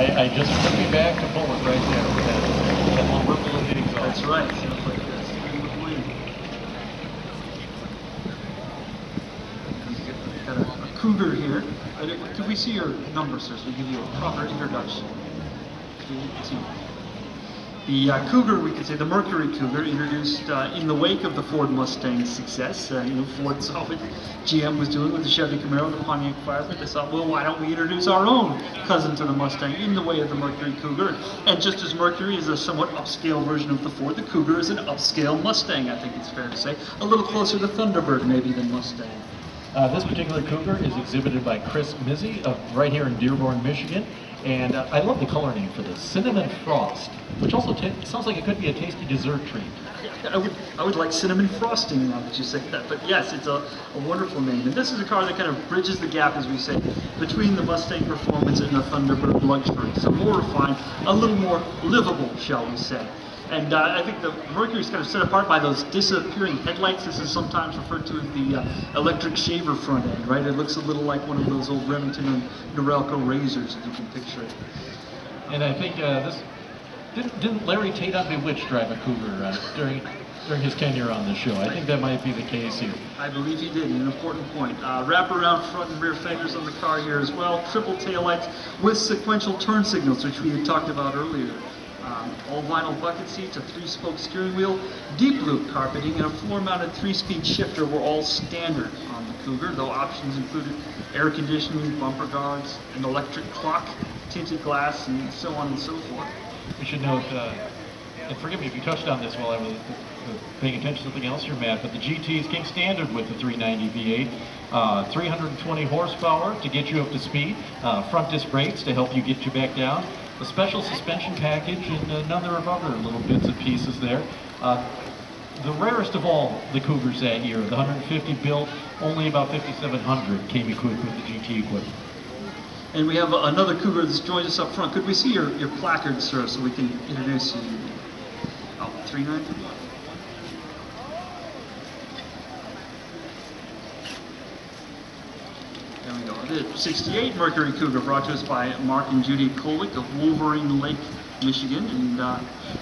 I, I just took me back to Bullitt right there that, that little ripple in the exhaust. That's right. Sounds like a Cougar here. Could we see your number, sir, so we give you a proper introduction? Two, two. The uh, Cougar, we could say the Mercury Cougar, introduced uh, in the wake of the Ford Mustang success. Uh, you know, Ford saw what GM was doing with the Chevy Camaro, the Pontiac Firebird. They thought, well, why don't we introduce our own cousin to the Mustang in the way of the Mercury Cougar? And just as Mercury is a somewhat upscale version of the Ford, the Cougar is an upscale Mustang, I think it's fair to say. A little closer to Thunderbird, maybe, than Mustang. Uh, this particular Cougar is exhibited by Chris Mizzi of right here in Dearborn, Michigan. And uh, I love the color name for this, Cinnamon Frost, which also sounds like it could be a tasty dessert treat. I would, I would like cinnamon frosting now that you say that, but yes, it's a, a wonderful name. And this is a car that kind of bridges the gap, as we say, between the Mustang Performance and the Thunderbird Luxury. So more refined, a little more livable, shall we say. And uh, I think the Mercury is kind of set apart by those disappearing headlights. This is sometimes referred to as the uh, electric shaver front end, right? It looks a little like one of those old Remington and Norelco razors, if you can picture it. And I think uh, this didn't, didn't, Larry Tate on Bewitched drive a Cougar uh, during during his tenure on the show. I think that might be the case here. I believe he did, an important point. Uh, wraparound front and rear fenders on the car here as well, triple taillights with sequential turn signals, which we had talked about earlier. Um, all vinyl bucket seats, a three-spoke steering wheel, deep loop carpeting, and a floor-mounted three-speed shifter were all standard on the Cougar, though options included air conditioning, bumper guards, an electric clock, tinted glass, and so on and so forth. We should note, uh, and forgive me if you touched on this while I was paying attention to something else here, Matt, but the GT came standard with the 390 V8. Uh, 320 horsepower to get you up to speed, uh, front disc brakes to help you get you back down, a special suspension package, and a number of other little bits and pieces there. Uh, the rarest of all the Cougars that year, the 150 built, only about 5,700 came equipped with the GT equipment. And we have another Cougar that's joined us up front. Could we see your, your placard, sir, so we can introduce you? Oh, 390? 68 Mercury Cougar brought to us by Mark and Judy Kolwick of Wolverine Lake, Michigan. And uh,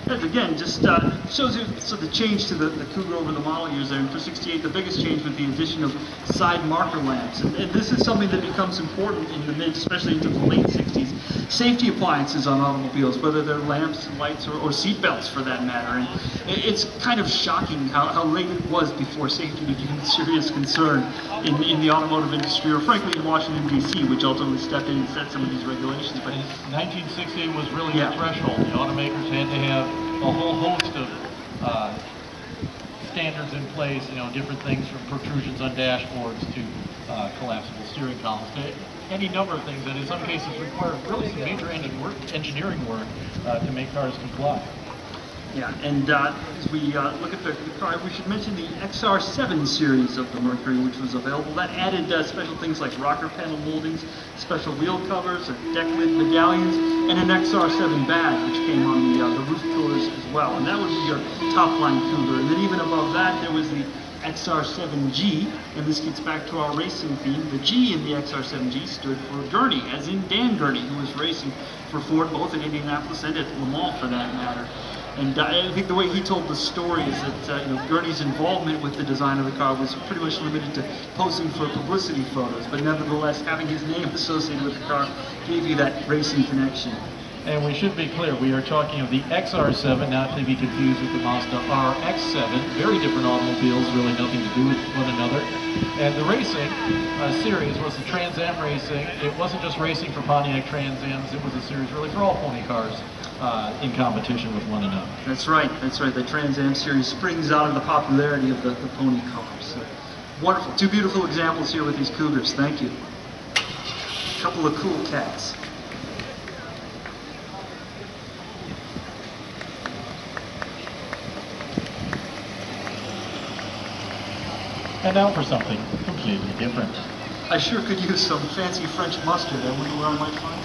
again, just uh, shows you so the change to the, the Cougar over the model years there. And for 68, the biggest change was the addition of side marker lamps. And, and this is something that becomes important in the mid, especially into the late 60s. Safety appliances on automobiles, whether they're lamps, lights, or, or seat belts for that matter. And it's kind of shocking how, how late it was before safety became a serious concern in, in the automotive industry, or frankly in Washington, D.C., which ultimately stepped in and set some of these regulations. But 1968 was really yeah. the threshold. The automakers had to have a whole host of uh, standards in place, you know, different things from protrusions on dashboards to uh, collapsible steering columns to any number of things that in some cases require really some major engineering work uh, to make cars comply. Yeah, and uh, as we uh, look at the, the, car, we should mention the XR7 series of the Mercury, which was available. That added uh, special things like rocker panel moldings, special wheel covers, deck lid medallions, and an XR7 badge, which came on the, uh, the roof pillars as well. And that would be your top line Cougar. And then even above that, there was the XR7G, and this gets back to our racing theme. The G in the XR7G stood for Gurney, as in Dan Gurney, who was racing for Ford both in Indianapolis and at Le Mans for that matter. And I think the way he told the story is that uh, you know Gurney's involvement with the design of the car was pretty much limited to posing for publicity photos, but nevertheless having his name associated with the car gave you that racing connection. And we should be clear, we are talking of the XR7, not to be confused with the Mazda RX-7. Very different automobiles, really nothing to do with one another. And the racing uh, series was the Trans Am racing. It wasn't just racing for Pontiac Trans Ams, it was a series really for all pony cars uh, in competition with one another. That's right, that's right. The Trans Am series springs out of the popularity of the, the pony cars. So, wonderful. Two beautiful examples here with these Cougars. Thank you. A couple of cool cats. And now for something completely different. I sure could use some fancy French mustard. I wonder where I might find